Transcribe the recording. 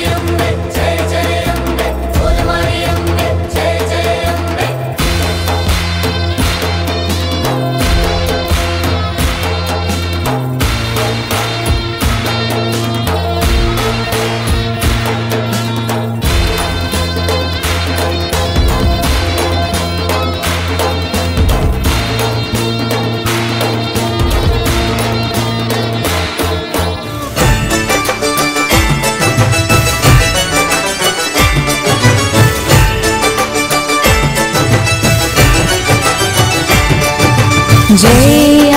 You. a. J